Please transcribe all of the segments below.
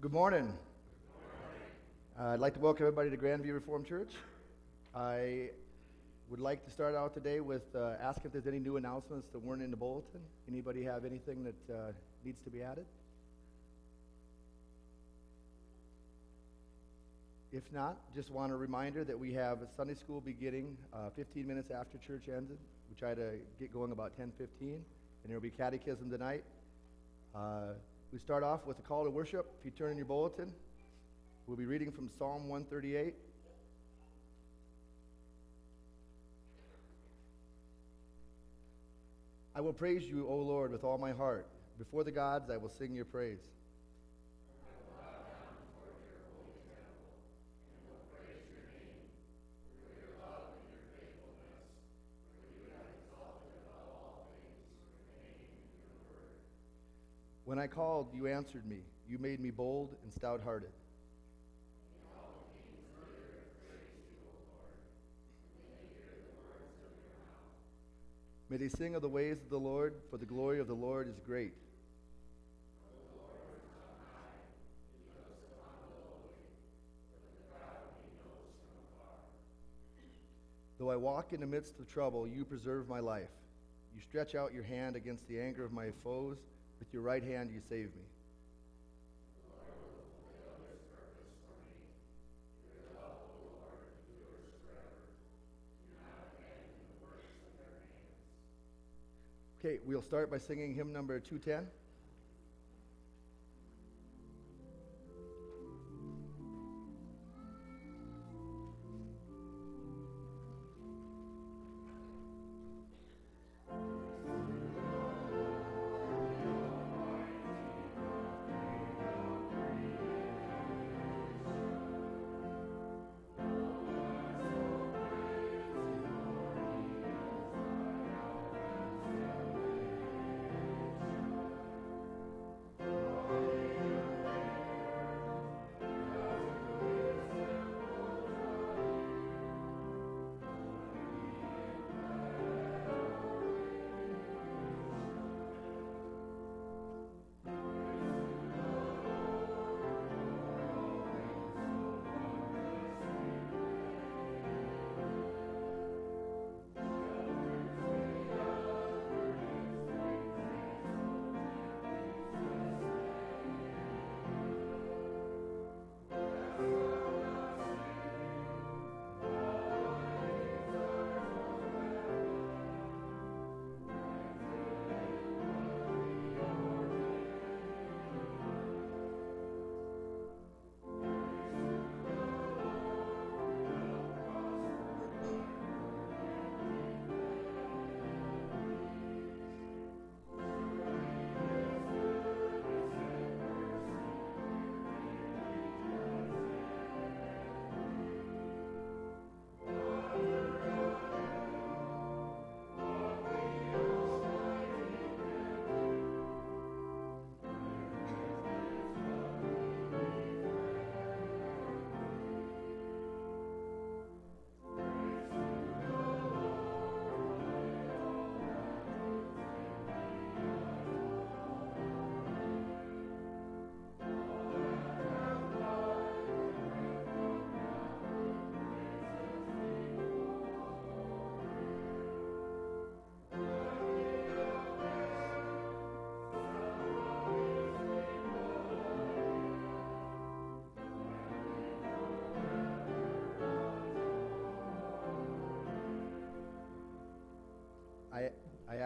Good morning. Uh, I'd like to welcome everybody to Grandview Reformed Church. I would like to start out today with uh, asking if there's any new announcements that weren't in the bulletin. Anybody have anything that uh, needs to be added? If not, just want a reminder that we have a Sunday school beginning uh, 15 minutes after church ends. We try to get going about 10:15, and there will be catechism tonight. We start off with a call to worship. If you turn in your bulletin, we'll be reading from Psalm 138. I will praise you, O Lord, with all my heart. Before the gods, I will sing your praise. I called, you answered me. You made me bold and stout hearted. May they sing of the ways of the Lord, for the glory of the Lord is great. Though I walk in the midst of trouble, you preserve my life. You stretch out your hand against the anger of my foes. With your right hand you save me. Okay, we'll start by singing hymn number 210.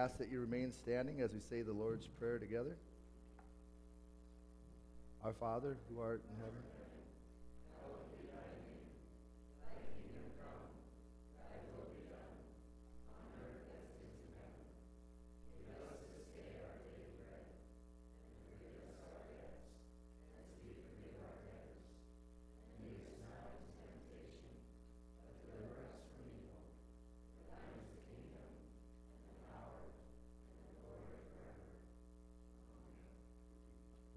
Ask that you remain standing as we say the Lord's Prayer together. Our Father, who art in heaven.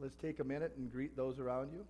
Let's take a minute and greet those around you.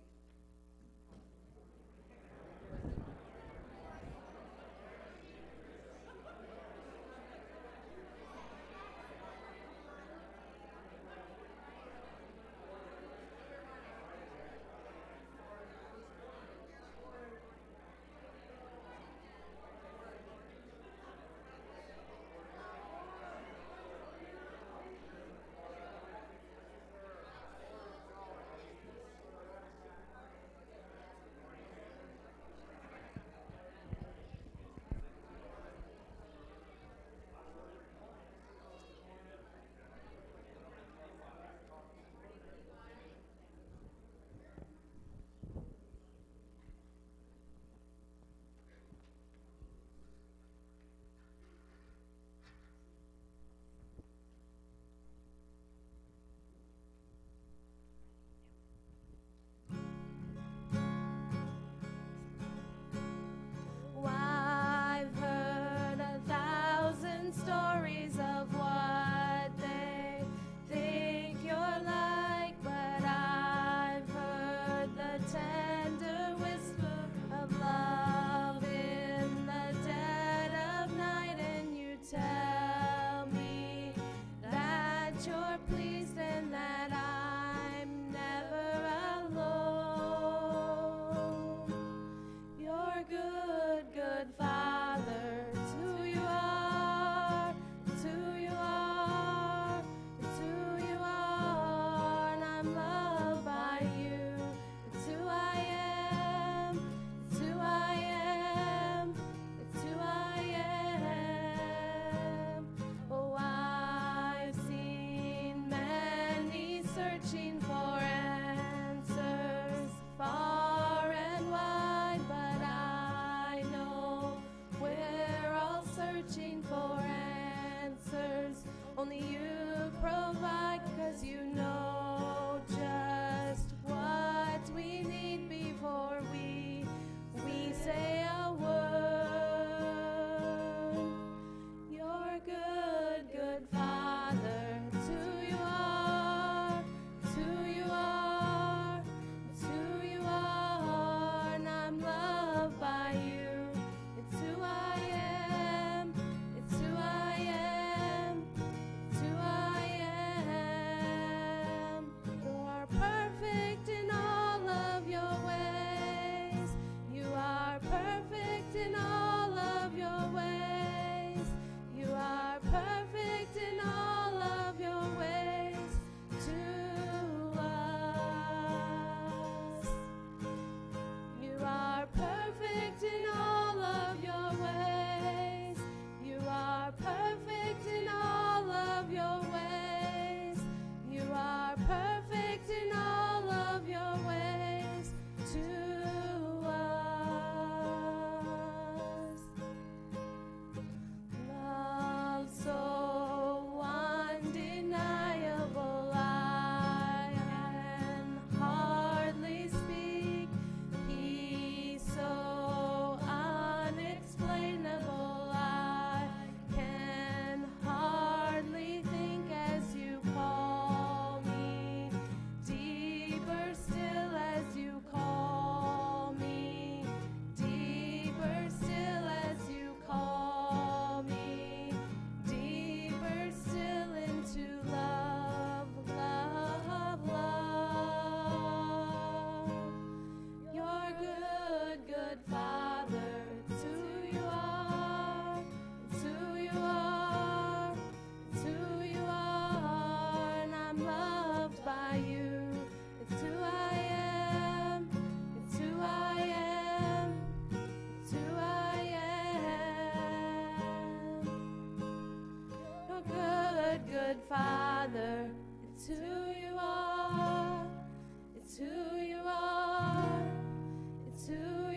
and Father. It's who you are. It's who you are. It's who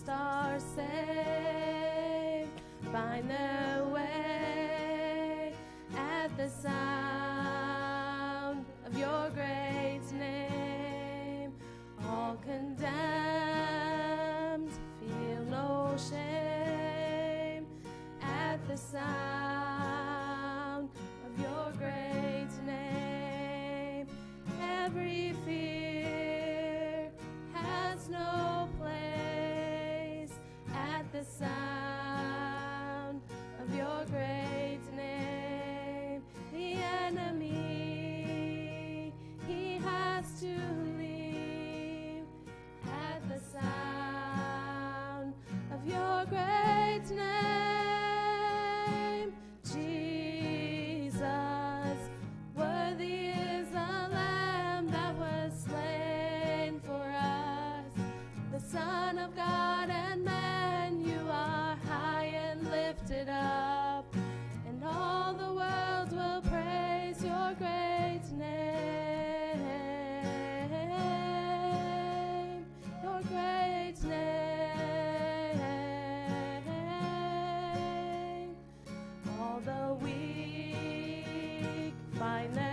stars say. My name.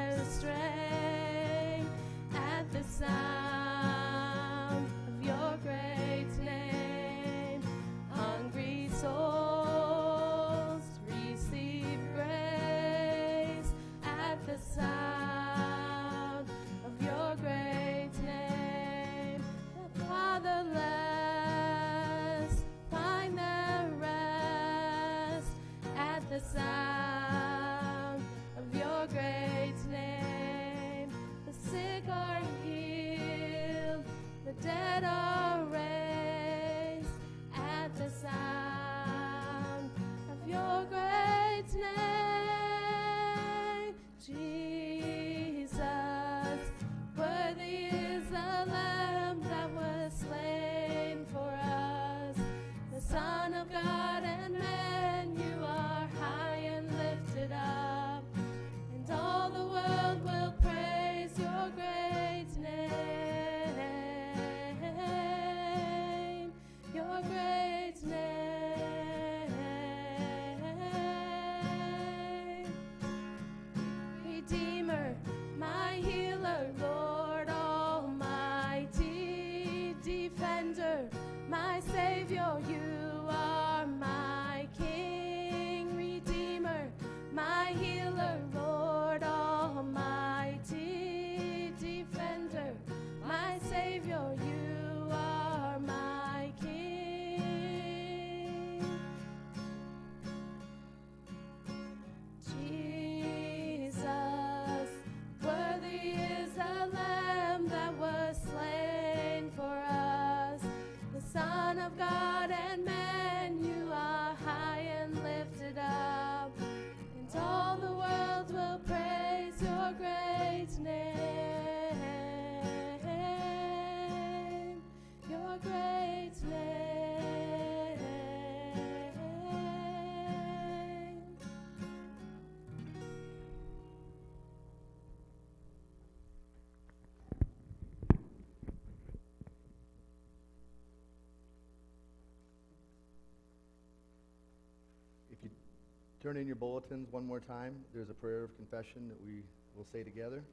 Turn in your bulletins one more time. There's a prayer of confession that we will say together.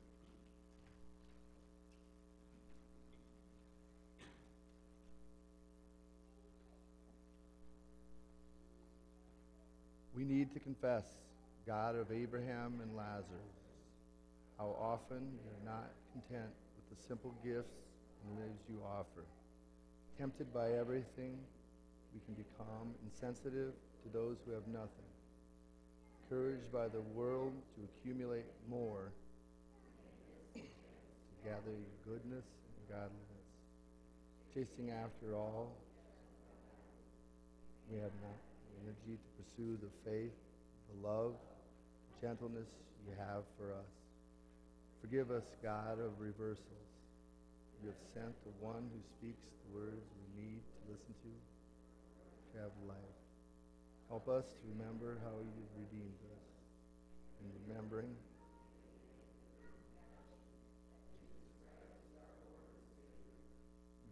We need to confess, God of Abraham and Lazarus, how often you're not content with the simple gifts and lives you offer. Tempted by everything, we can become insensitive to those who have nothing encouraged by the world to accumulate more, to gather goodness and godliness, chasing after all we have not the energy to pursue the faith, the love, the gentleness you have for us. Forgive us, God, of reversals. You have sent the one who speaks the words we need to listen to, to have life. Help us to remember how you've redeemed us. And remembering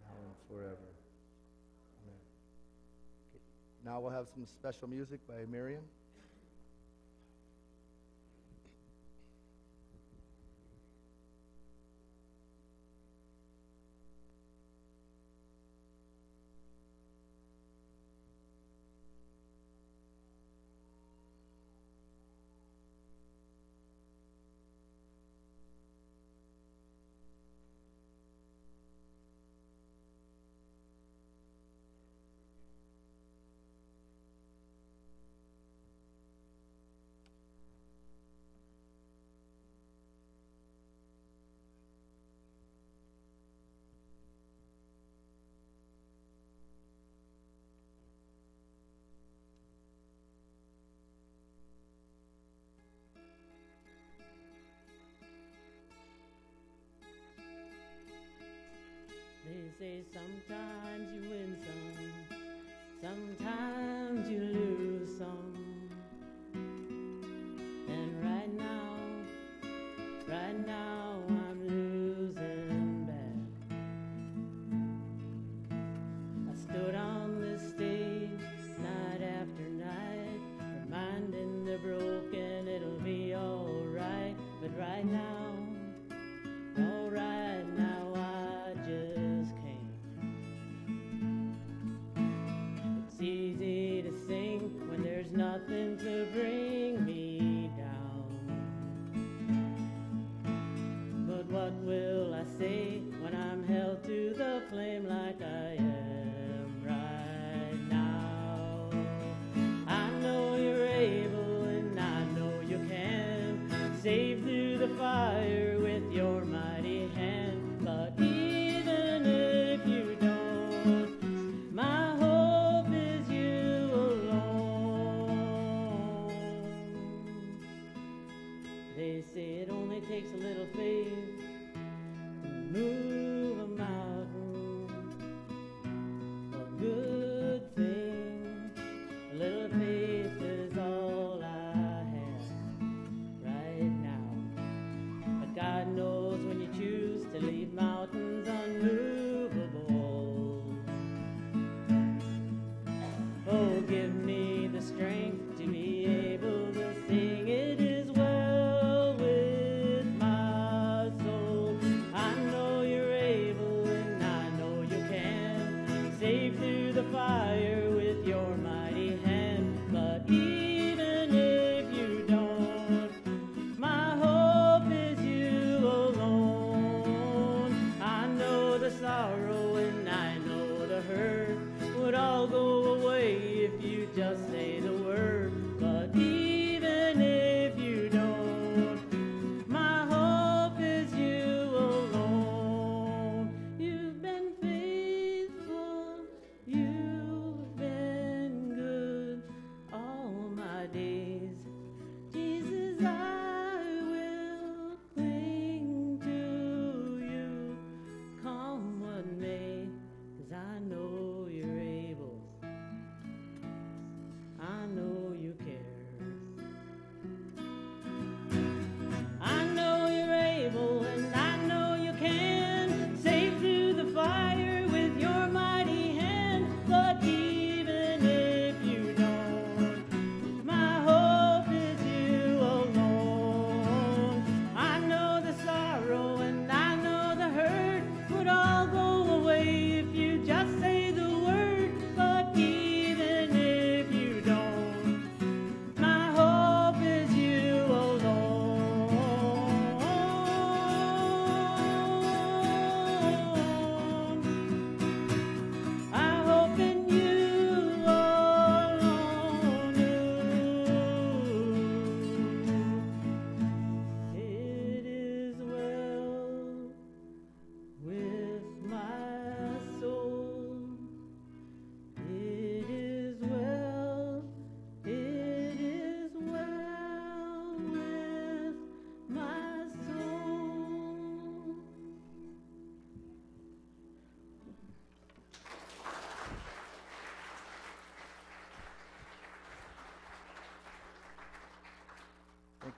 now and forever. Amen. Okay. Now we'll have some special music by Miriam. Say sometimes you win some, sometimes only takes a little faith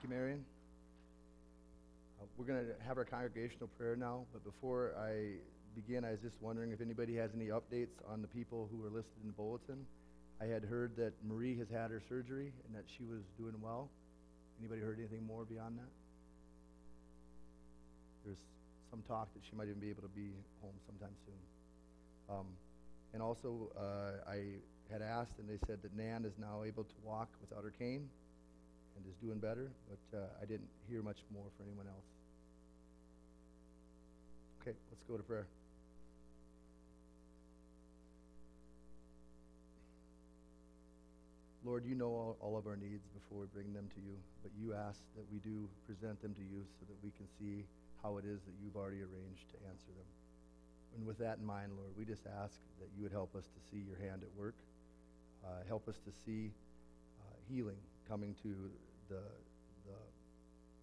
you, Marion. Uh, we're going to have our congregational prayer now, but before I begin, I was just wondering if anybody has any updates on the people who are listed in the bulletin. I had heard that Marie has had her surgery and that she was doing well. Anybody heard anything more beyond that? There's some talk that she might even be able to be home sometime soon. Um, and also, uh, I had asked, and they said that Nan is now able to walk without her cane and is doing better, but uh, I didn't hear much more for anyone else. Okay, let's go to prayer. Lord, you know all, all of our needs before we bring them to you, but you ask that we do present them to you so that we can see how it is that you've already arranged to answer them. And with that in mind, Lord, we just ask that you would help us to see your hand at work. Uh, help us to see uh, healing coming to the, the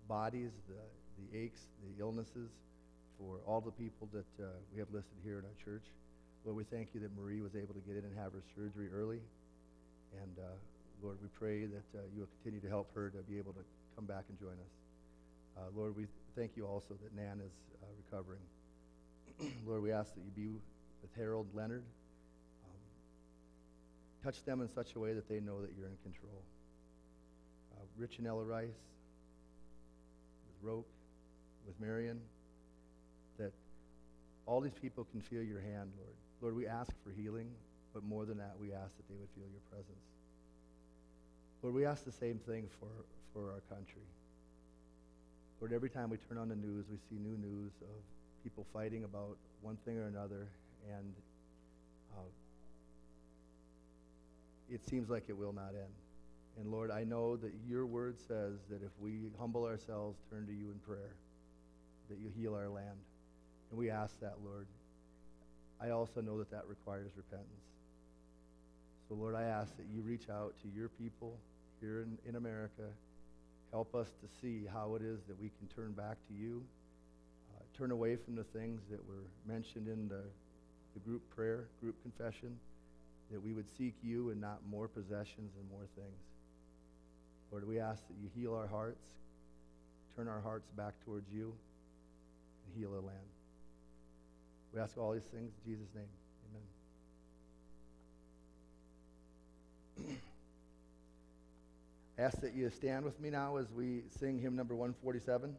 bodies, the, the aches, the illnesses for all the people that uh, we have listed here in our church. Lord, we thank you that Marie was able to get in and have her surgery early. And uh, Lord, we pray that uh, you will continue to help her to be able to come back and join us. Uh, Lord, we thank you also that Nan is uh, recovering. Lord, we ask that you be with Harold Leonard. Um, touch them in such a way that they know that you're in control. Rich and Ella Rice, with Roke, with Marion, that all these people can feel your hand, Lord. Lord, we ask for healing, but more than that, we ask that they would feel your presence. Lord, we ask the same thing for, for our country. Lord, every time we turn on the news, we see new news of people fighting about one thing or another, and uh, it seems like it will not end. And Lord, I know that your word says that if we humble ourselves, turn to you in prayer, that you heal our land. And we ask that, Lord. I also know that that requires repentance. So, Lord, I ask that you reach out to your people here in, in America. Help us to see how it is that we can turn back to you, uh, turn away from the things that were mentioned in the, the group prayer, group confession, that we would seek you and not more possessions and more things. Lord, we ask that you heal our hearts, turn our hearts back towards you, and heal our land. We ask all these things in Jesus' name. Amen. ask that you stand with me now as we sing hymn number 147.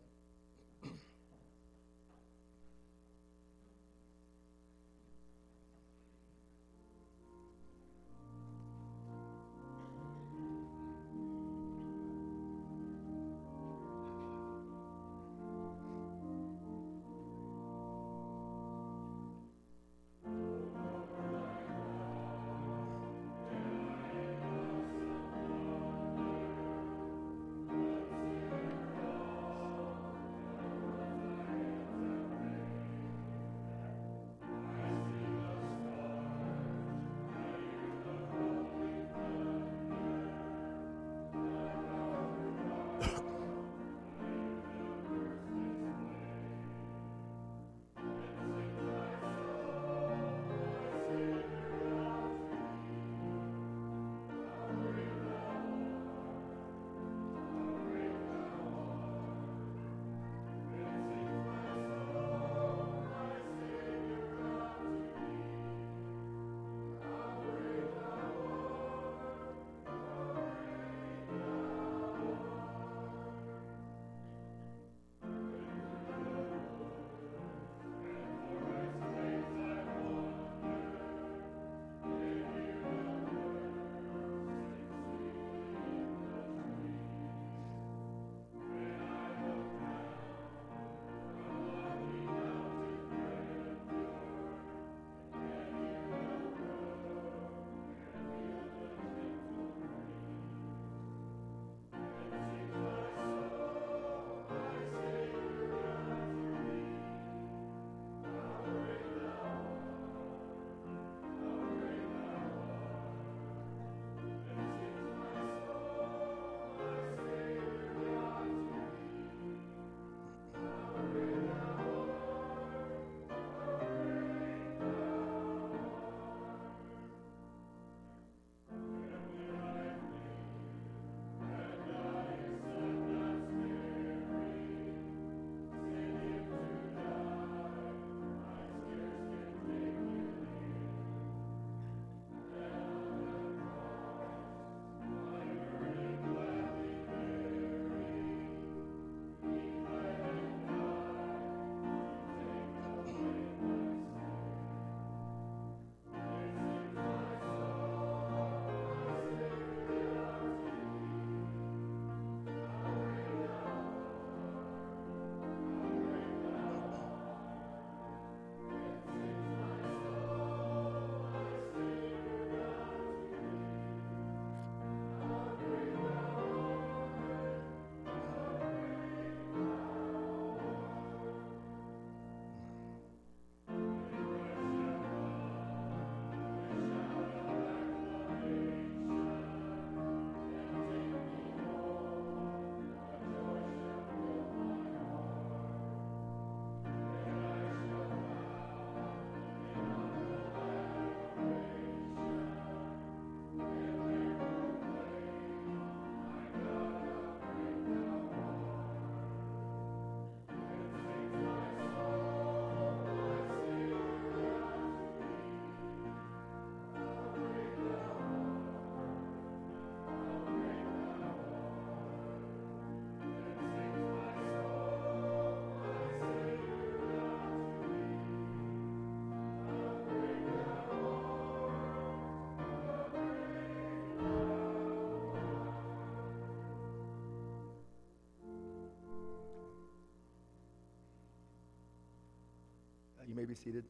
You may be seated.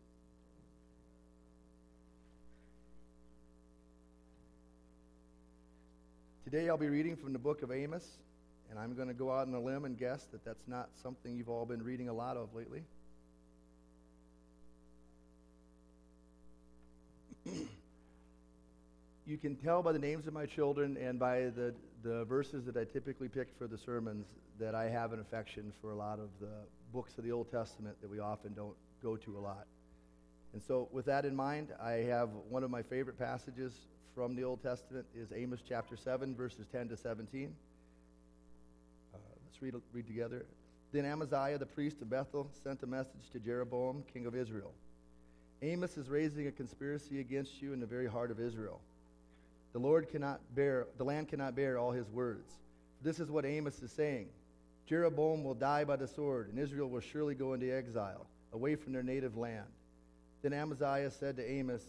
Today I'll be reading from the book of Amos, and I'm going to go out on a limb and guess that that's not something you've all been reading a lot of lately. you can tell by the names of my children and by the, the verses that I typically pick for the sermons that I have an affection for a lot of the books of the Old Testament that we often don't go to a lot. And so, with that in mind, I have one of my favorite passages from the Old Testament is Amos chapter 7, verses 10 to 17. Uh, let's read, read together. Then Amaziah, the priest of Bethel, sent a message to Jeroboam, king of Israel. Amos is raising a conspiracy against you in the very heart of Israel. The Lord cannot bear, the land cannot bear all his words. This is what Amos is saying. Jeroboam will die by the sword, and Israel will surely go into exile, away from their native land. Then Amaziah said to Amos,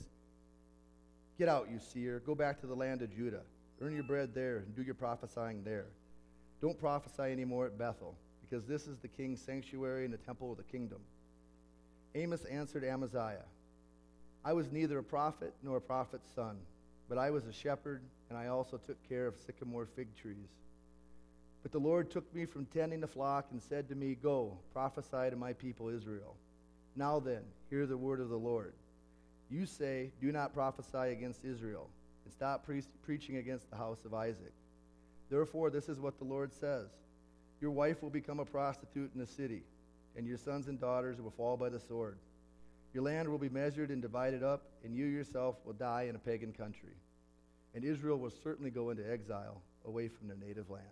Get out, you seer. Go back to the land of Judah. Earn your bread there and do your prophesying there. Don't prophesy anymore at Bethel, because this is the king's sanctuary and the temple of the kingdom. Amos answered Amaziah, I was neither a prophet nor a prophet's son, but I was a shepherd, and I also took care of sycamore fig trees. But the Lord took me from tending the flock and said to me, Go, prophesy to my people Israel. Now then, hear the word of the Lord. You say, Do not prophesy against Israel, and stop pre- preaching against the house of Isaac. Therefore, this is what the Lord says Your wife will become a prostitute in the city, and your sons and daughters will fall by the sword. Your land will be measured and divided up, and you yourself will die in a pagan country. And Israel will certainly go into exile away from their native land.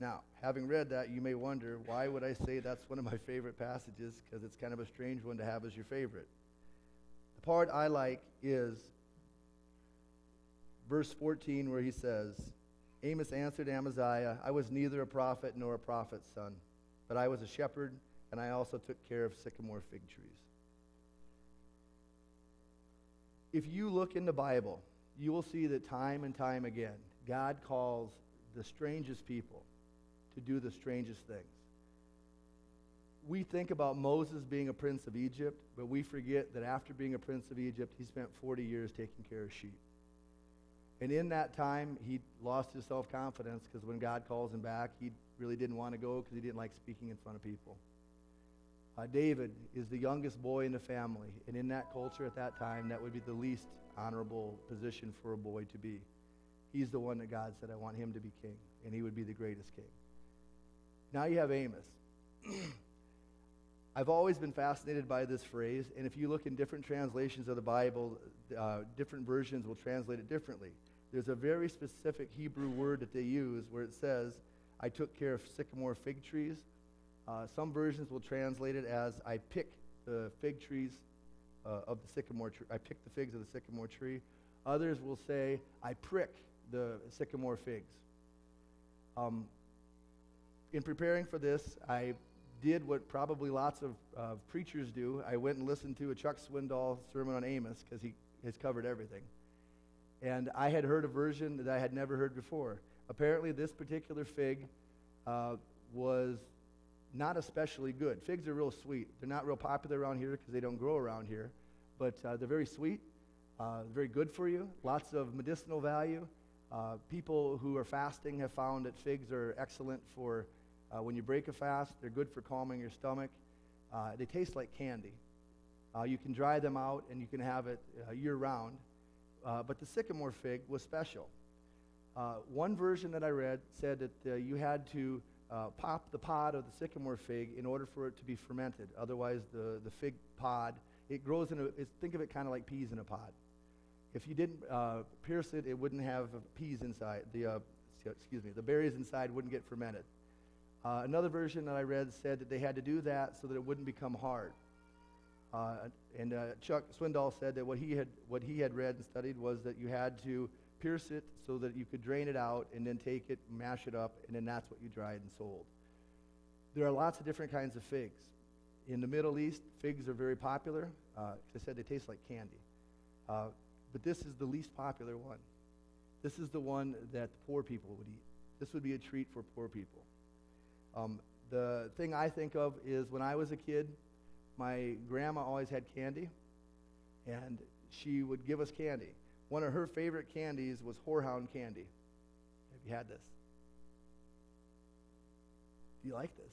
Now, having read that, you may wonder, why would I say that's one of my favorite passages? Because it's kind of a strange one to have as your favorite. The part I like is verse 14, where he says, Amos answered Amaziah, I was neither a prophet nor a prophet's son, but I was a shepherd, and I also took care of sycamore fig trees. If you look in the Bible, you will see that time and time again, God calls the strangest people to do the strangest things. We think about Moses being a prince of Egypt, but we forget that after being a prince of Egypt, he spent 40 years taking care of sheep. And in that time, he lost his self confidence because when God calls him back, he really didn't want to go because he didn't like speaking in front of people. Uh, David is the youngest boy in the family, and in that culture at that time, that would be the least honorable position for a boy to be. He's the one that God said, I want him to be king, and he would be the greatest king. Now you have Amos. I've always been fascinated by this phrase, and if you look in different translations of the Bible, uh, different versions will translate it differently. There's a very specific Hebrew word that they use where it says, I took care of sycamore fig trees. Uh, some versions will translate it as, I pick the fig trees uh, of the sycamore tree. I pick the figs of the sycamore tree. Others will say, I prick the sycamore figs. Um, in preparing for this, I did what probably lots of uh, preachers do. I went and listened to a Chuck Swindoll sermon on Amos because he has covered everything. And I had heard a version that I had never heard before. Apparently, this particular fig uh, was not especially good. Figs are real sweet. They're not real popular around here because they don't grow around here, but uh, they're very sweet, uh, very good for you, lots of medicinal value. Uh, people who are fasting have found that figs are excellent for uh, when you break a fast, they're good for calming your stomach. Uh, they taste like candy. Uh, you can dry them out and you can have it uh, year round. Uh, but the sycamore fig was special. Uh, one version that I read said that you had to pop the pod of the sycamore fig in order for it to be fermented. Otherwise, the, the fig pod, it grows in a, think of it kind of like peas in a pod. If you didn't pierce it, it wouldn't have peas inside. The, excuse me, the berries inside wouldn't get fermented. Uh, another version that I read said that they had to do that so that it wouldn't become hard. Uh, and uh, Chuck Swindoll said that what he had what he had read and studied was that you had to pierce it so that you could drain it out and then take it, mash it up, and then that's what you dried and sold. There are lots of different kinds of figs. In the Middle East, figs are very popular. Uh, I said they taste like candy. Uh, but this is the least popular one. This is the one that poor people would eat. This would be a treat for poor people. Um, the thing I think of is when I was a kid, my grandma always had candy, and she would give us candy. One of her favorite candies was Horehound candy. Have you had this? Do you like this?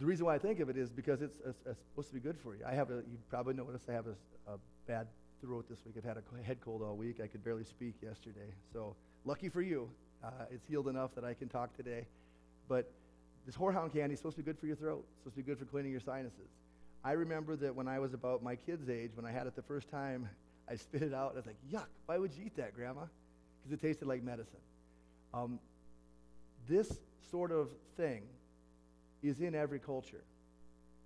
The reason why I think of it is because it's, it's, it's supposed to be good for you. I have a, you probably noticed I have a, a bad throat this week. I've had a head cold all week. I could barely speak yesterday. So lucky for you, uh, it's healed enough that I can talk today. But this horehound candy is supposed to be good for your throat. Supposed to be good for cleaning your sinuses. I remember that when I was about my kid's age, when I had it the first time, I spit it out. And I was like, yuck, why would you eat that, Grandma? Because it tasted like medicine. Um, this sort of thing is in every culture.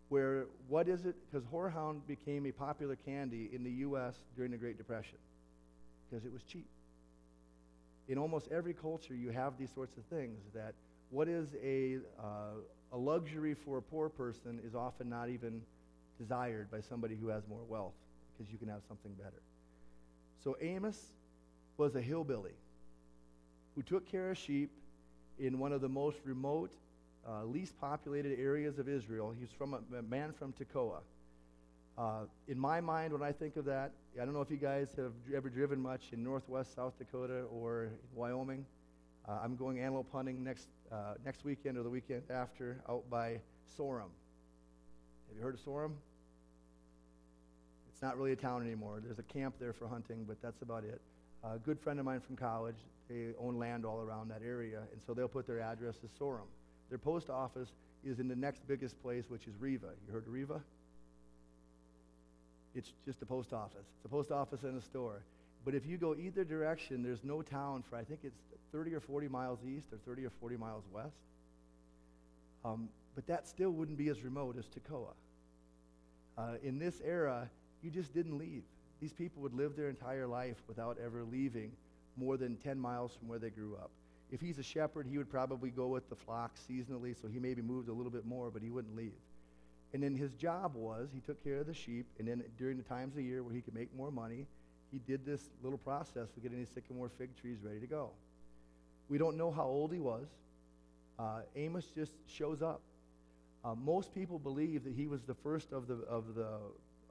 Where, what is it? Because horehound became a popular candy in the U.S. during the Great Depression because it was cheap. In almost every culture, you have these sorts of things that what is a, uh, a luxury for a poor person is often not even desired by somebody who has more wealth because you can have something better. So Amos was a hillbilly who took care of sheep in one of the most remote, uh, least populated areas of Israel. He's from a, a man from Tekoa. Uh, in my mind, when I think of that, I don't know if you guys have ever driven much in northwest South Dakota or Wyoming. Uh, I'm going antelope hunting next, uh, next weekend or the weekend after out by Sorum. Have you heard of Sorum? It's not really a town anymore. There's a camp there for hunting, but that's about it. A good friend of mine from college, they own land all around that area, and so they'll put their address as Sorum. Their post office is in the next biggest place, which is Reva. You heard of Reva? It's just a post office. It's a post office and a store. But if you go either direction, there's no town for, I think it's 30 or 40 miles east or 30 or 40 miles west. Um, but that still wouldn't be as remote as Tekoa. Uh, in this era, you just didn't leave. These people would live their entire life without ever leaving more than 10 miles from where they grew up. If he's a shepherd, he would probably go with the flock seasonally, so he maybe moved a little bit more, but he wouldn't leave. And then his job was he took care of the sheep, and then during the times of the year where he could make more money, he did this little process of getting these sycamore fig trees ready to go. We don't know how old he was. Uh, Amos just shows up. Uh, most people believe that he was the first of the, of, the,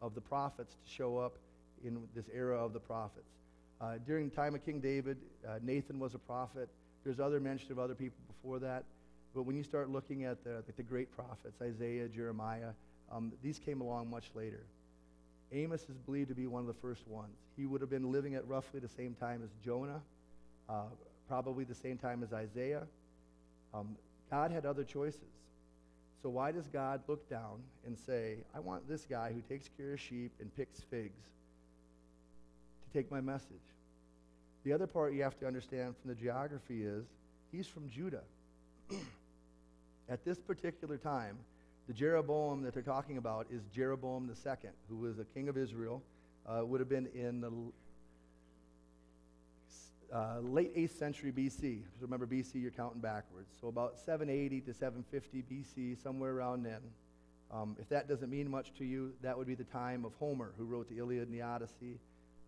of the prophets to show up in this era of the prophets. Uh, during the time of King David, uh, Nathan was a prophet. There's other mention of other people before that. But when you start looking at the, the great prophets, Isaiah, Jeremiah, um, these came along much later. Amos is believed to be one of the first ones. He would have been living at roughly the same time as Jonah, uh, probably the same time as Isaiah. Um, God had other choices. So why does God look down and say, I want this guy who takes care of sheep and picks figs to take my message? The other part you have to understand from the geography is he's from Judah. At this particular time, the Jeroboam that they're talking about is Jeroboam II, who was a king of Israel, uh, would have been in the uh, late 8th century BC. Remember, BC, you're counting backwards. So about 780 to 750 BC, somewhere around then. Um, if that doesn't mean much to you, that would be the time of Homer, who wrote the Iliad and the Odyssey.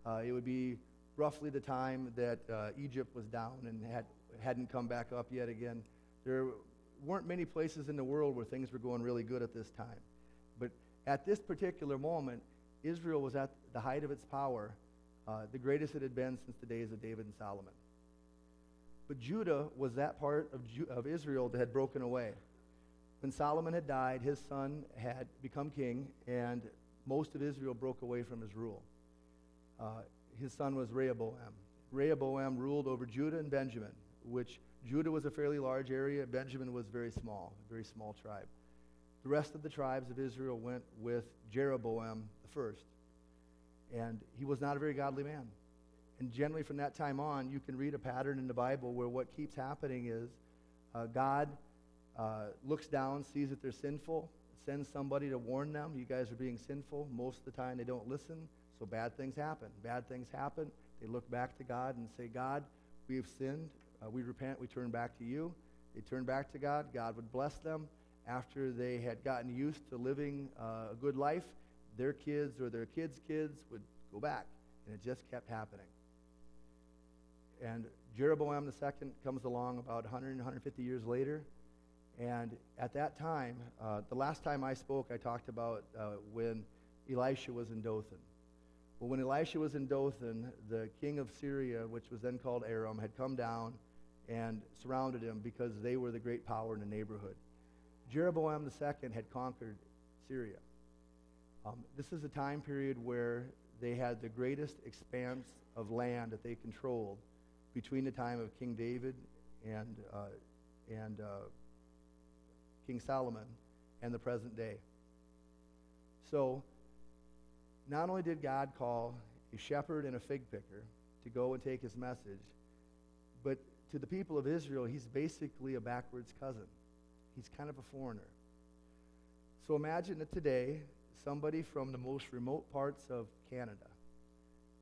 Uh, it would be roughly the time that uh, Egypt was down and had, hadn't come back up yet again. There weren't many places in the world where things were going really good at this time. But at this particular moment, Israel was at the height of its power, uh, the greatest it had been since the days of David and Solomon. But Judah was that part of, Ju- of Israel that had broken away. When Solomon had died, his son had become king, and most of Israel broke away from his rule. Uh, his son was Rehoboam. Rehoboam ruled over Judah and Benjamin, which Judah was a fairly large area. Benjamin was very small, a very small tribe. The rest of the tribes of Israel went with Jeroboam the first. And he was not a very godly man. And generally, from that time on, you can read a pattern in the Bible where what keeps happening is uh, God uh, looks down, sees that they're sinful, sends somebody to warn them. You guys are being sinful. Most of the time, they don't listen, so bad things happen. Bad things happen. They look back to God and say, God, we have sinned. Uh, we repent. We turn back to you. They turn back to God. God would bless them. After they had gotten used to living uh, a good life, their kids or their kids' kids would go back. And it just kept happening. And Jeroboam II comes along about 100, 150 years later, And at that time, uh, the last time I spoke, I talked about uh, when Elisha was in Dothan. Well, when Elisha was in Dothan, the king of Syria, which was then called Aram, had come down and surrounded him because they were the great power in the neighborhood. Jeroboam II had conquered Syria. Um, this is a time period where they had the greatest expanse of land that they controlled between the time of King David and, uh, and uh, King Solomon and the present day. So, not only did God call a shepherd and a fig picker to go and take his message, but to the people of Israel, he's basically a backwards cousin. He's kind of a foreigner. So imagine that today, somebody from the most remote parts of Canada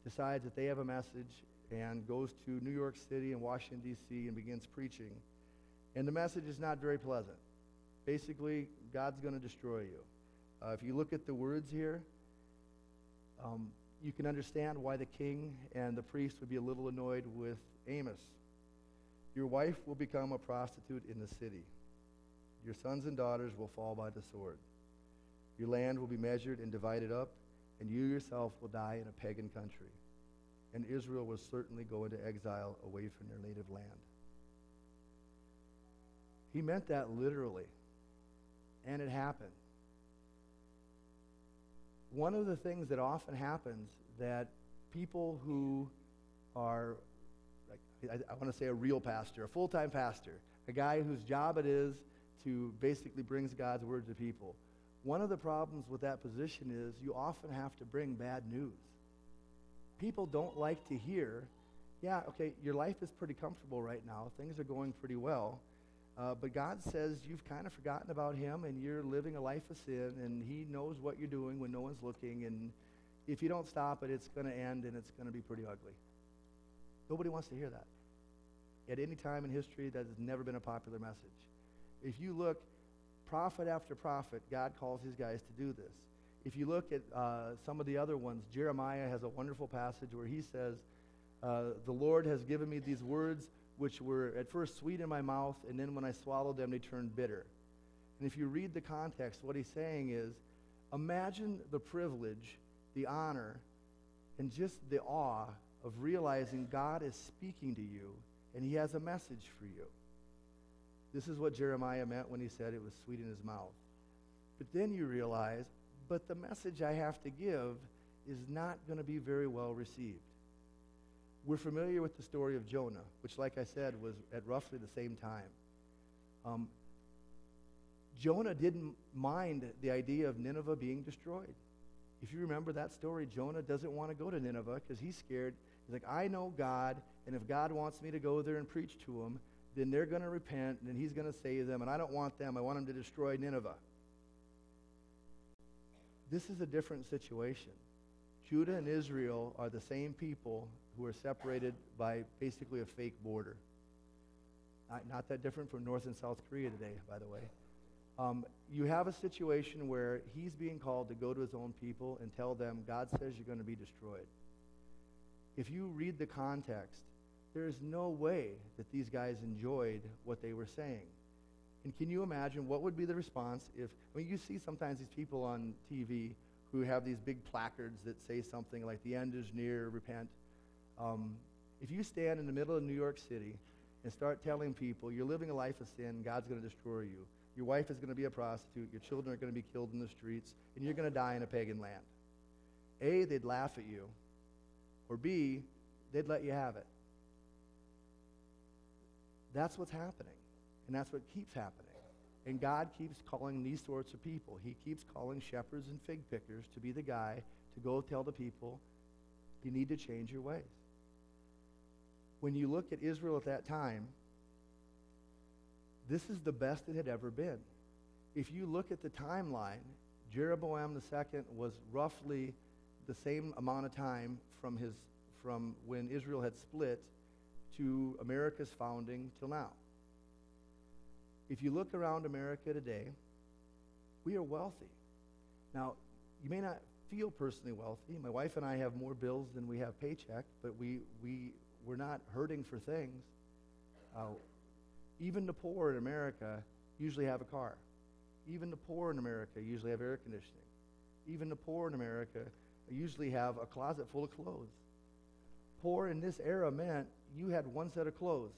decides that they have a message and goes to New York City and Washington, D.C., and begins preaching. And the message is not very pleasant. Basically, God's going to destroy you. Uh, if you look at the words here, um, you can understand why the king and the priest would be a little annoyed with Amos. Your wife will become a prostitute in the city. Your sons and daughters will fall by the sword. Your land will be measured and divided up, and you yourself will die in a pagan country. And Israel will certainly go into exile away from their native land. He meant that literally, and it happened. One of the things that often happens that people who are, I, I want to say a real pastor, a full time pastor, a guy whose job it is to basically brings God's word to people. One of the problems with that position is you often have to bring bad news. People don't like to hear, yeah, okay, your life is pretty comfortable right now, things are going pretty well, uh, but God says you've kind of forgotten about Him and you're living a life of sin, and He knows what you're doing when no one's looking, and if you don't stop it, it's going to end and it's going to be pretty ugly. Nobody wants to hear that. At any time in history, that has never been a popular message. If you look, prophet after prophet, God calls his guys to do this. If you look at uh, some of the other ones, Jeremiah has a wonderful passage where he says, uh, The Lord has given me these words which were at first sweet in my mouth, and then when I swallowed them, they turned bitter. And if you read the context, what he's saying is imagine the privilege, the honor, and just the awe of realizing God is speaking to you and he has a message for you. This is what Jeremiah meant when he said it was sweet in his mouth. But then you realize, but the message I have to give is not going to be very well received. We're familiar with the story of Jonah, which, like I said, was at roughly the same time. Um, Jonah didn't mind the idea of Nineveh being destroyed. If you remember that story, Jonah doesn't want to go to Nineveh because he's scared. He's like, I know God, and if God wants me to go there and preach to them, then they're going to repent, and he's going to save them, and I don't want them. I want them to destroy Nineveh. This is a different situation. Judah and Israel are the same people who are separated by basically a fake border. Not, not that different from North and South Korea today, by the way. Um, you have a situation where he's being called to go to his own people and tell them, God says you're going to be destroyed. If you read the context, there is no way that these guys enjoyed what they were saying. And can you imagine what would be the response if, I mean, you see sometimes these people on TV who have these big placards that say something like, the end is near, repent. Um, if you stand in the middle of New York City and start telling people you're living a life of sin, God's going to destroy you. Your wife is going to be a prostitute. Your children are going to be killed in the streets, and you're going to die in a pagan land. A, they'd laugh at you, or B, they'd let you have it. That's what's happening, and that's what keeps happening. And God keeps calling these sorts of people. He keeps calling shepherds and fig pickers to be the guy to go tell the people, you need to change your ways. When you look at Israel at that time, this is the best it had ever been. If you look at the timeline, Jeroboam II was roughly the same amount of time from, his, from when Israel had split to America's founding till now. If you look around America today, we are wealthy. Now, you may not feel personally wealthy. My wife and I have more bills than we have paycheck, but we, we, we're not hurting for things. Uh, even the poor in America usually have a car. Even the poor in America usually have air conditioning. Even the poor in America usually have a closet full of clothes. Poor in this era meant you had one set of clothes.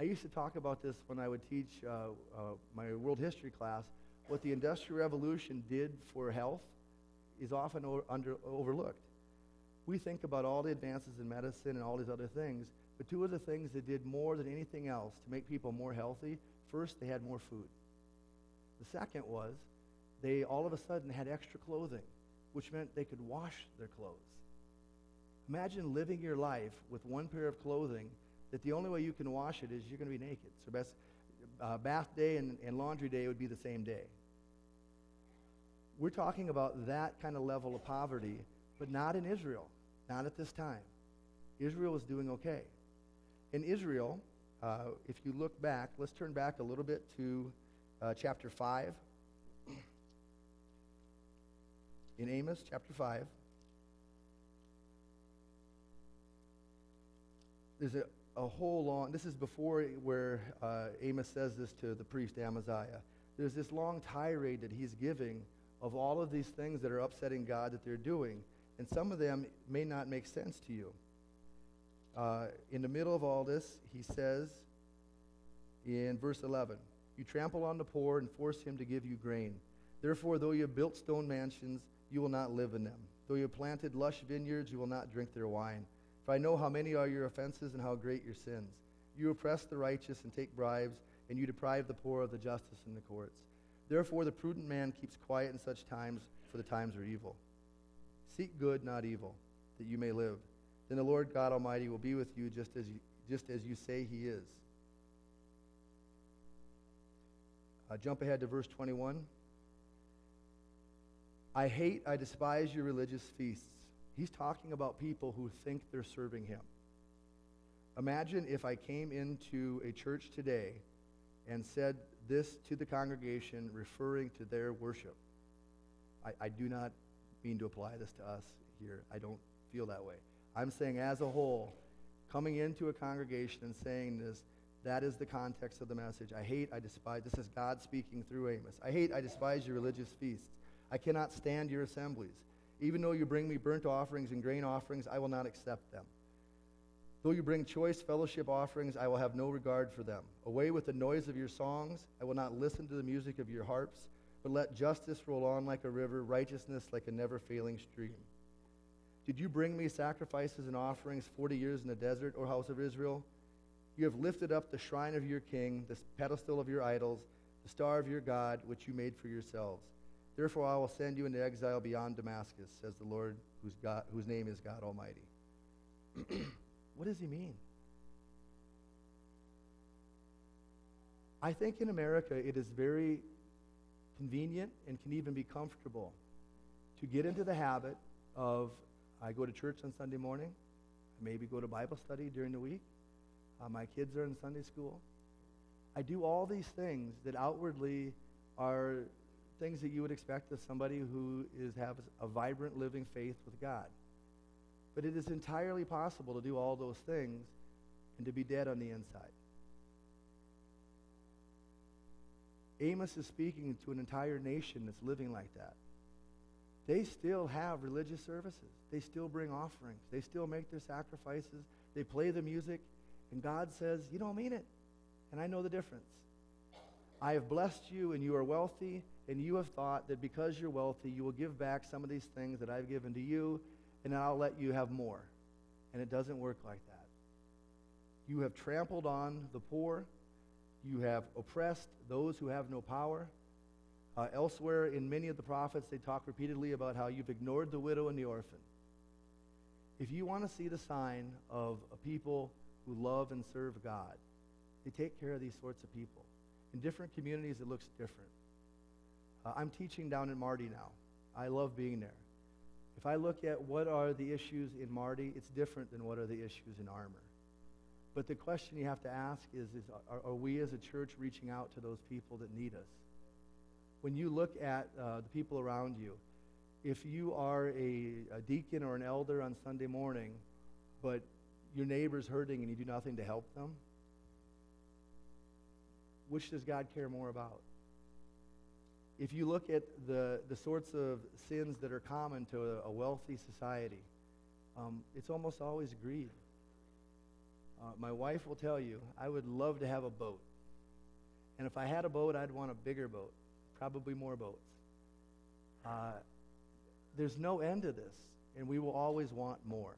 I used to talk about this when I would teach uh, uh, my world history class. What the Industrial Revolution did for health is often o- under, overlooked. We think about all the advances in medicine and all these other things, but two of the things that did more than anything else to make people more healthy first, they had more food. The second was they all of a sudden had extra clothing, which meant they could wash their clothes. Imagine living your life with one pair of clothing that the only way you can wash it is you're going to be naked. So best, uh, bath day and, and laundry day would be the same day. We're talking about that kind of level of poverty, but not in Israel, not at this time. Israel is doing okay. In Israel, uh, if you look back, let's turn back a little bit to uh, chapter 5. In Amos chapter 5, there's a, a whole long, this is before where uh, Amos says this to the priest Amaziah. There's this long tirade that he's giving of all of these things that are upsetting God that they're doing. And some of them may not make sense to you. Uh, in the middle of all this, he says in verse 11, You trample on the poor and force him to give you grain. Therefore, though you built stone mansions, you will not live in them. Though you planted lush vineyards, you will not drink their wine. For I know how many are your offenses and how great your sins. You oppress the righteous and take bribes, and you deprive the poor of the justice in the courts. Therefore, the prudent man keeps quiet in such times, for the times are evil. Seek good, not evil, that you may live. Then the Lord God Almighty will be with you just as you, just as you say he is. Uh, jump ahead to verse 21. I hate, I despise your religious feasts. He's talking about people who think they're serving him. Imagine if I came into a church today and said this to the congregation, referring to their worship. I, I do not mean to apply this to us here. I don't feel that way. I'm saying, as a whole, coming into a congregation and saying this, that is the context of the message. I hate, I despise. This is God speaking through Amos. I hate, I despise your religious feasts. I cannot stand your assemblies. Even though you bring me burnt offerings and grain offerings, I will not accept them. Though you bring choice fellowship offerings, I will have no regard for them. Away with the noise of your songs. I will not listen to the music of your harps, but let justice roll on like a river, righteousness like a never failing stream. Did you bring me sacrifices and offerings 40 years in the desert, O house of Israel? You have lifted up the shrine of your king, the pedestal of your idols, the star of your God, which you made for yourselves. Therefore, I will send you into exile beyond Damascus, says the Lord, whose, God, whose name is God Almighty. what does he mean? I think in America it is very convenient and can even be comfortable to get into the habit of I go to church on Sunday morning, I maybe go to Bible study during the week, uh, my kids are in Sunday school. I do all these things that outwardly are things that you would expect of somebody who is has a vibrant living faith with God. But it is entirely possible to do all those things and to be dead on the inside. Amos is speaking to an entire nation that's living like that. They still have religious services. They still bring offerings. They still make their sacrifices. They play the music. And God says, You don't mean it. And I know the difference. I have blessed you, and you are wealthy, and you have thought that because you're wealthy, you will give back some of these things that I've given to you, and I'll let you have more. And it doesn't work like that. You have trampled on the poor, you have oppressed those who have no power. Uh, elsewhere in many of the prophets, they talk repeatedly about how you've ignored the widow and the orphan. If you want to see the sign of a people who love and serve God, they take care of these sorts of people. In different communities, it looks different. Uh, I'm teaching down in Marty now. I love being there. If I look at what are the issues in Marty, it's different than what are the issues in Armour. But the question you have to ask is, is are, are we as a church reaching out to those people that need us? When you look at uh, the people around you, if you are a, a deacon or an elder on Sunday morning, but your neighbor's hurting and you do nothing to help them, which does God care more about? If you look at the, the sorts of sins that are common to a, a wealthy society, um, it's almost always greed. Uh, my wife will tell you, I would love to have a boat. And if I had a boat, I'd want a bigger boat, probably more boats. Uh, there's no end to this, and we will always want more.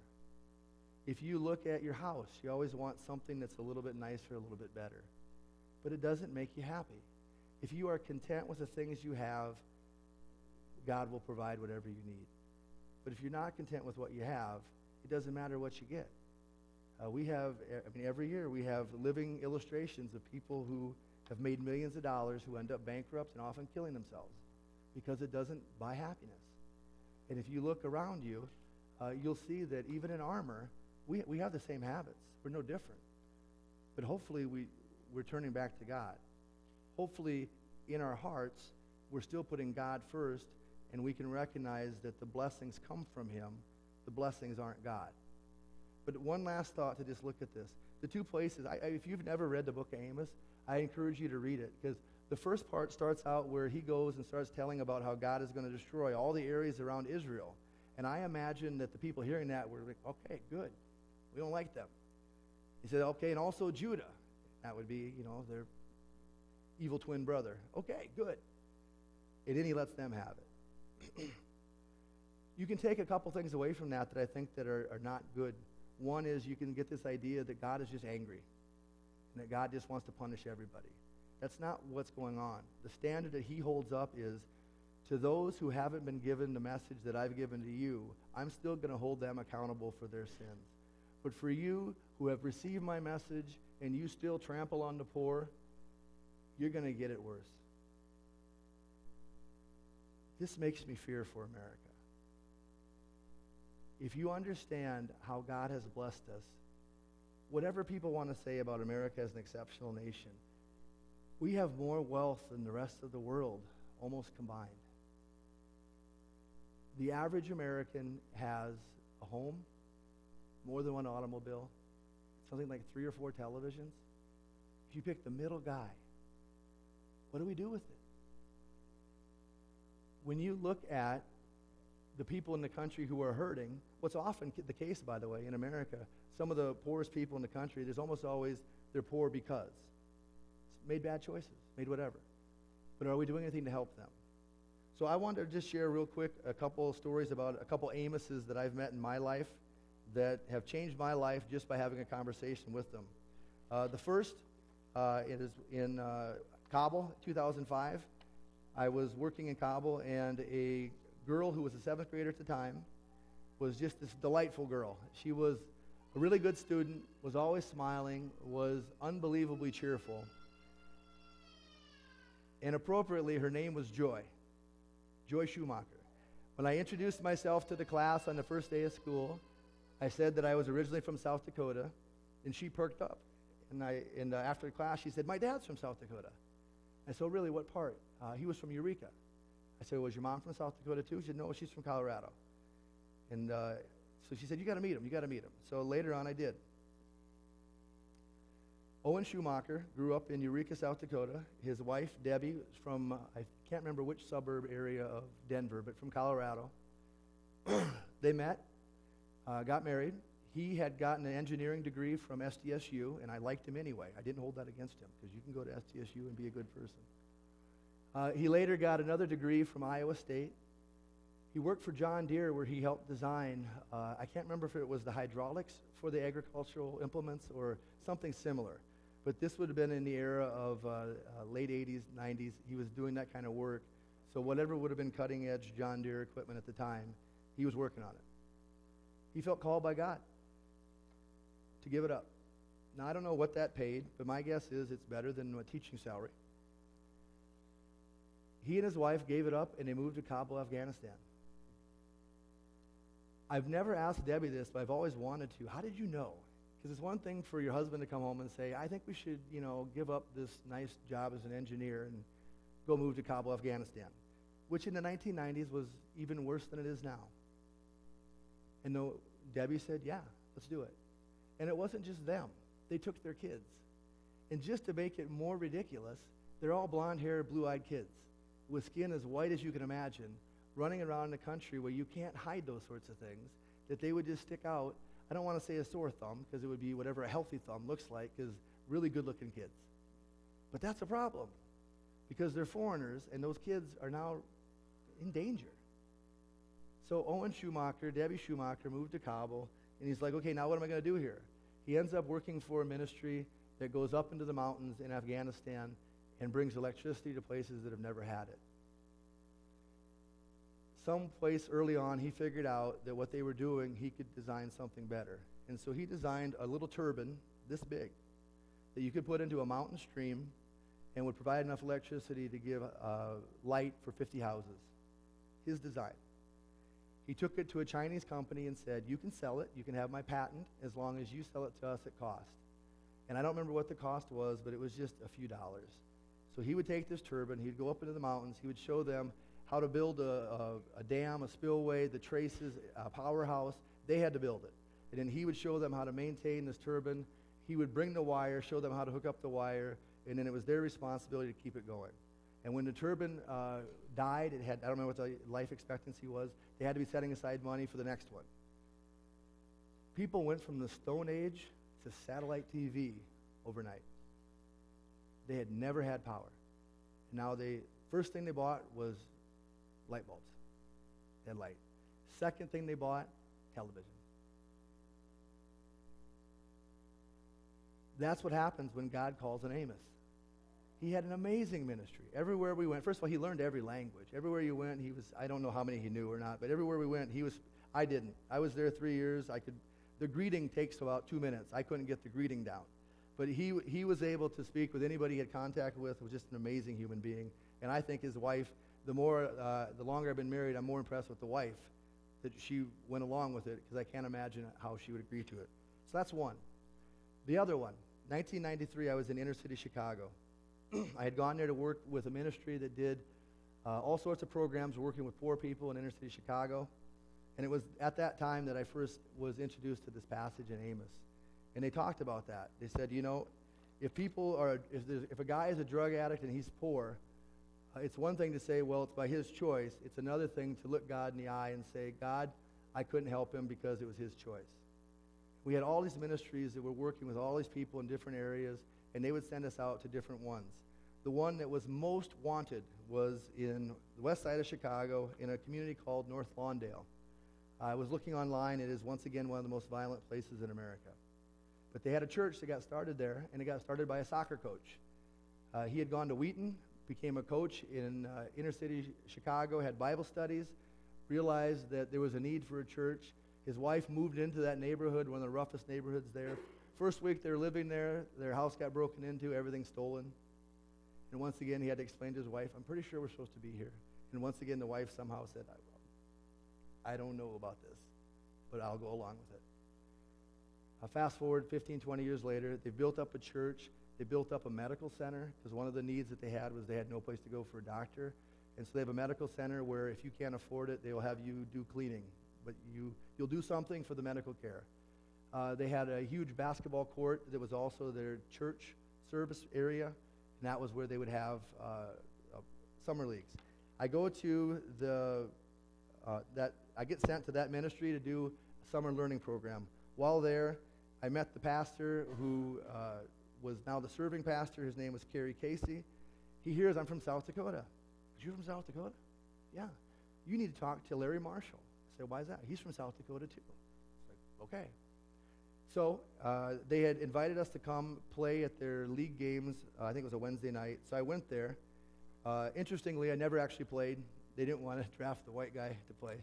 If you look at your house, you always want something that's a little bit nicer, a little bit better. But it doesn't make you happy. If you are content with the things you have, God will provide whatever you need. But if you're not content with what you have, it doesn't matter what you get. Uh, we have, I mean, every year we have living illustrations of people who have made millions of dollars who end up bankrupt and often killing themselves because it doesn't buy happiness. And if you look around you, uh, you'll see that even in Armour, we, we have the same habits. We're no different. But hopefully we, we're turning back to God. Hopefully in our hearts, we're still putting God first and we can recognize that the blessings come from him. The blessings aren't God. But one last thought to just look at this. The two places, I, if you've never read the book of Amos, I encourage you to read it because the first part starts out where he goes and starts telling about how God is going to destroy all the areas around Israel. And I imagine that the people hearing that were like, okay, good. We don't like them. He said, okay, and also Judah. That would be, you know, their evil twin brother. Okay, good. And then he lets them have it. you can take a couple things away from that that I think that are, are not good. One is you can get this idea that God is just angry and that God just wants to punish everybody. That's not what's going on. The standard that he holds up is to those who haven't been given the message that I've given to you, I'm still going to hold them accountable for their sins. But for you who have received my message and you still trample on the poor, you're going to get it worse. This makes me fear for America. If you understand how God has blessed us, whatever people want to say about America as an exceptional nation, we have more wealth than the rest of the world, almost combined. The average American has a home, more than one automobile, something like three or four televisions. If you pick the middle guy, what do we do with it? When you look at the people in the country who are hurting, what's often the case, by the way, in America, some of the poorest people in the country, there's almost always they're poor because made bad choices, made whatever. But are we doing anything to help them? So I want to just share real quick a couple stories about a couple Amoses that I've met in my life that have changed my life just by having a conversation with them. Uh, the first uh, it is in uh, Kabul, 2005. I was working in Kabul, and a girl who was a seventh grader at the time was just this delightful girl. She was a really good student, was always smiling, was unbelievably cheerful. And appropriately, her name was Joy, Joy Schumacher. When I introduced myself to the class on the first day of school, I said that I was originally from South Dakota, and she perked up. And, I, and uh, after class, she said, My dad's from South Dakota. I said, oh, Really, what part? Uh, he was from Eureka. I said, Was your mom from South Dakota too? She said, No, she's from Colorado. And uh, so she said, You got to meet him. You got to meet him. So later on, I did. Owen Schumacher grew up in Eureka, South Dakota. His wife, Debbie, was from, uh, I can't remember which suburb area of Denver, but from Colorado. they met, uh, got married. He had gotten an engineering degree from SDSU, and I liked him anyway. I didn't hold that against him because you can go to SDSU and be a good person. Uh, he later got another degree from Iowa State. He worked for John Deere, where he helped design, uh, I can't remember if it was the hydraulics for the agricultural implements or something similar. But this would have been in the era of uh, uh, late 80s, 90s. He was doing that kind of work. So whatever would have been cutting edge John Deere equipment at the time, he was working on it. He felt called by God to give it up. Now, I don't know what that paid, but my guess is it's better than a teaching salary. He and his wife gave it up and they moved to Kabul, Afghanistan. I've never asked Debbie this, but I've always wanted to. How did you know? Because it's one thing for your husband to come home and say, I think we should, you know, give up this nice job as an engineer and go move to Kabul, Afghanistan, which in the 1990s was even worse than it is now. And no, Debbie said, yeah, let's do it. And it wasn't just them. They took their kids. And just to make it more ridiculous, they're all blonde haired, blue eyed kids with skin as white as you can imagine, running around the country where you can't hide those sorts of things, that they would just stick out. I don't want to say a sore thumb because it would be whatever a healthy thumb looks like, because really good looking kids. But that's a problem because they're foreigners and those kids are now in danger. So Owen Schumacher, Debbie Schumacher moved to Kabul and he's like, okay, now what am I going to do here? He ends up working for a ministry that goes up into the mountains in Afghanistan and brings electricity to places that have never had it. Some place early on, he figured out that what they were doing, he could design something better. And so he designed a little turbine this big that you could put into a mountain stream and would provide enough electricity to give uh, light for 50 houses. His design. He took it to a Chinese company and said, You can sell it, you can have my patent as long as you sell it to us at cost. And I don't remember what the cost was, but it was just a few dollars. So he would take this turbine, he'd go up into the mountains, he would show them how to build a, a, a dam, a spillway, the traces, a powerhouse. They had to build it. And then he would show them how to maintain this turbine. He would bring the wire, show them how to hook up the wire, and then it was their responsibility to keep it going. And when the turbine uh, died, it had, I don't know what the life expectancy was, they had to be setting aside money for the next one. People went from the Stone Age to satellite TV overnight. They had never had power. Now the first thing they bought was light bulbs. They had light. Second thing they bought, television. That's what happens when God calls an Amos. He had an amazing ministry. Everywhere we went, first of all, he learned every language. Everywhere you went, he was, I don't know how many he knew or not, but everywhere we went, he was, I didn't. I was there three years. I could, the greeting takes about two minutes. I couldn't get the greeting down. But he, he was able to speak with anybody he had contact with, was just an amazing human being. And I think his wife, the more, uh, the longer I've been married, I'm more impressed with the wife that she went along with it because I can't imagine how she would agree to it. So that's one. The other one, 1993, I was in inner city Chicago. I had gone there to work with a ministry that did uh, all sorts of programs working with poor people in inner city Chicago. And it was at that time that I first was introduced to this passage in Amos. And they talked about that. They said, you know, if people are, if, if a guy is a drug addict and he's poor, uh, it's one thing to say, well, it's by his choice. It's another thing to look God in the eye and say, God, I couldn't help him because it was his choice. We had all these ministries that were working with all these people in different areas, and they would send us out to different ones. The one that was most wanted was in the west side of Chicago in a community called North Lawndale. I was looking online. It is once again one of the most violent places in America. But they had a church that got started there, and it got started by a soccer coach. Uh, he had gone to Wheaton, became a coach in uh, inner city Chicago, had Bible studies, realized that there was a need for a church. His wife moved into that neighborhood, one of the roughest neighborhoods there. First week they were living there, their house got broken into, everything stolen. And once again, he had to explain to his wife, I'm pretty sure we're supposed to be here. And once again, the wife somehow said, I, don't know about this, but I'll go along with it. Fast forward 15, 20 years later, they built up a church. They built up a medical center because one of the needs that they had was they had no place to go for a doctor. And so they have a medical center where if you can't afford it, they will have you do cleaning. But you, you'll do something for the medical care. Uh, they had a huge basketball court that was also their church service area, and that was where they would have uh, uh, summer leagues. I go to the uh, that I get sent to that ministry to do a summer learning program. While there, I met the pastor who was now the serving pastor. His name was Kerry Casey. He hears I'm from South Dakota. You're from South Dakota? Yeah. You need to talk to Larry Marshall. I said, why is that? He's from South Dakota too. Okay. So uh, they had invited us to come play at their league games. Uh, I think it was a Wednesday night. So I went there. Uh, interestingly, I never actually played. They didn't want to draft the white guy to play.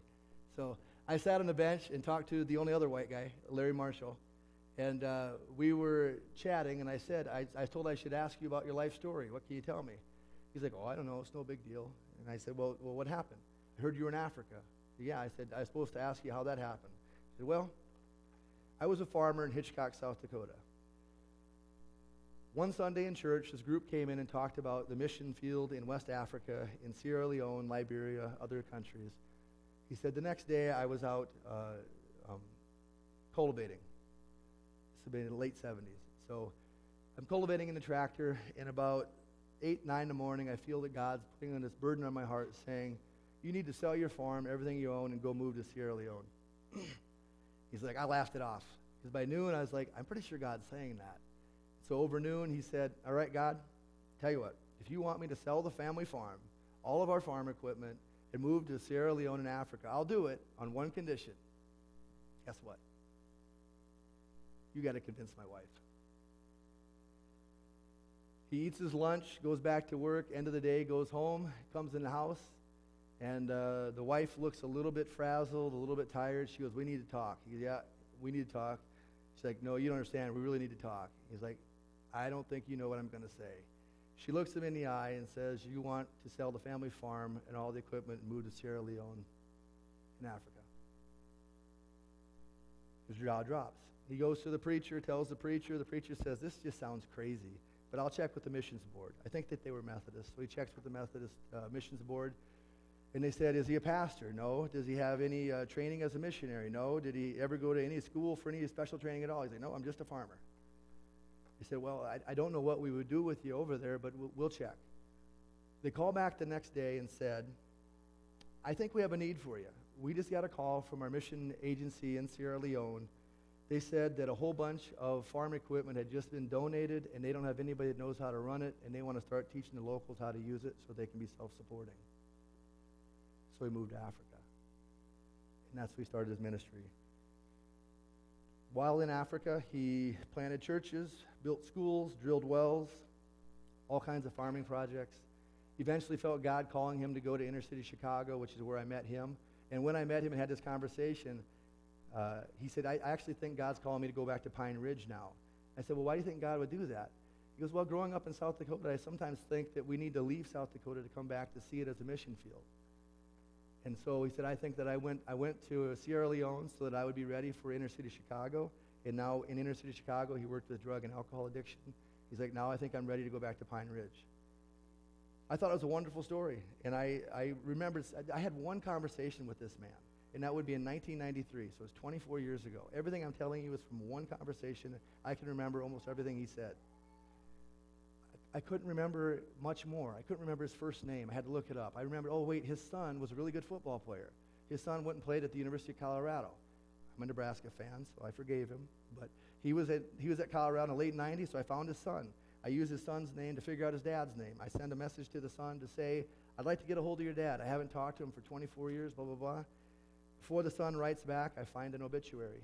So I sat on the bench and talked to the only other white guy, Larry Marshall. And uh, we were chatting, and I said, I, I told I should ask you about your life story. What can you tell me? He's like, Oh, I don't know. It's no big deal. And I said, Well, well what happened? I heard you were in Africa. Yeah, I said, I was supposed to ask you how that happened. He said, Well, I was a farmer in Hitchcock, South Dakota. One Sunday in church, this group came in and talked about the mission field in West Africa, in Sierra Leone, Liberia, other countries. He said, The next day I was out uh, um, cultivating. This had been in the late 70s. So I'm cultivating in the tractor, and about 8, 9 in the morning, I feel that God's putting on this burden on my heart saying, You need to sell your farm, everything you own, and go move to Sierra Leone. He's like, I laughed it off. Because by noon, I was like, I'm pretty sure God's saying that. So over noon, he said, All right, God, tell you what, if you want me to sell the family farm, all of our farm equipment, and move to Sierra Leone in Africa, I'll do it on one condition. Guess what? You got to convince my wife. He eats his lunch, goes back to work, end of the day, goes home, comes in the house, and uh, the wife looks a little bit frazzled, a little bit tired. She goes, We need to talk. He goes, Yeah, we need to talk. She's like, No, you don't understand. We really need to talk. He's like, I don't think you know what I'm going to say. She looks him in the eye and says, You want to sell the family farm and all the equipment and move to Sierra Leone in Africa. His jaw drops. He goes to the preacher, tells the preacher. The preacher says, This just sounds crazy, but I'll check with the missions board. I think that they were Methodist. So he checks with the Methodist uh, missions board. And they said, Is he a pastor? No. Does he have any uh, training as a missionary? No. Did he ever go to any school for any special training at all? He's like, No, I'm just a farmer. He said, Well, I, I don't know what we would do with you over there, but we'll, we'll check. They called back the next day and said, I think we have a need for you. We just got a call from our mission agency in Sierra Leone. They said that a whole bunch of farm equipment had just been donated, and they don't have anybody that knows how to run it, and they want to start teaching the locals how to use it so they can be self supporting. So he moved to Africa. And that's where he started his ministry. While in Africa, he planted churches, built schools, drilled wells, all kinds of farming projects. Eventually felt God calling him to go to inner city Chicago, which is where I met him. And when I met him and had this conversation, uh, he said, I, I actually think God's calling me to go back to Pine Ridge now. I said, Well, why do you think God would do that? He goes, Well, growing up in South Dakota, I sometimes think that we need to leave South Dakota to come back to see it as a mission field. And so he said, I think that I went, I went to Sierra Leone so that I would be ready for inner city Chicago. And now in inner city Chicago, he worked with drug and alcohol addiction. He's like, now I think I'm ready to go back to Pine Ridge. I thought it was a wonderful story. And I, I remembered, I had one conversation with this man, and that would be in 1993, so it's 24 years ago. Everything I'm telling you is from one conversation. I can remember almost everything he said. I couldn't remember much more. I couldn't remember his first name. I had to look it up. I remember, oh, wait, his son was a really good football player. His son went and played at the University of Colorado. I'm a Nebraska fan, so I forgave him. But he was at, he was at Colorado in the late 90s, so I found his son. I used his son's name to figure out his dad's name. I send a message to the son to say, I'd like to get a hold of your dad. I haven't talked to him for 24 years, blah, blah, blah. Before the son writes back, I find an obituary.